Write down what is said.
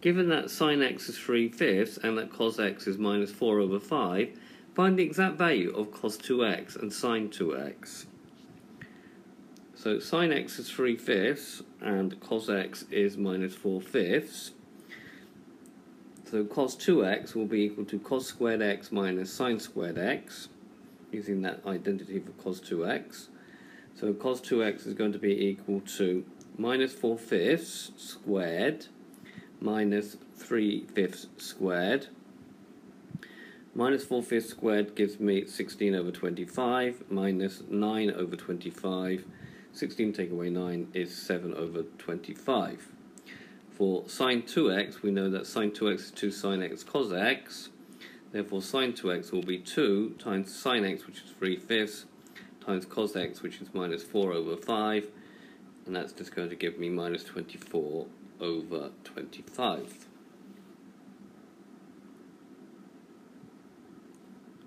Given that sine x is 3 fifths and that cos x is minus 4 over 5, find the exact value of cos 2x and sine 2x. So sine x is 3 fifths and cos x is minus 4 fifths. So cos 2x will be equal to cos squared x minus sine squared x, using that identity for cos 2x. So cos 2x is going to be equal to minus 4 fifths squared minus 3 fifths squared. Minus 4 fifths squared gives me 16 over 25 minus 9 over 25. 16 take away 9 is 7 over 25. For sine 2x, we know that sine 2x is 2 sine x cos x. Therefore, sine 2x will be 2 times sine x, which is 3 fifths, times cos x, which is minus 4 over 5. And that's just going to give me minus 24 over 25.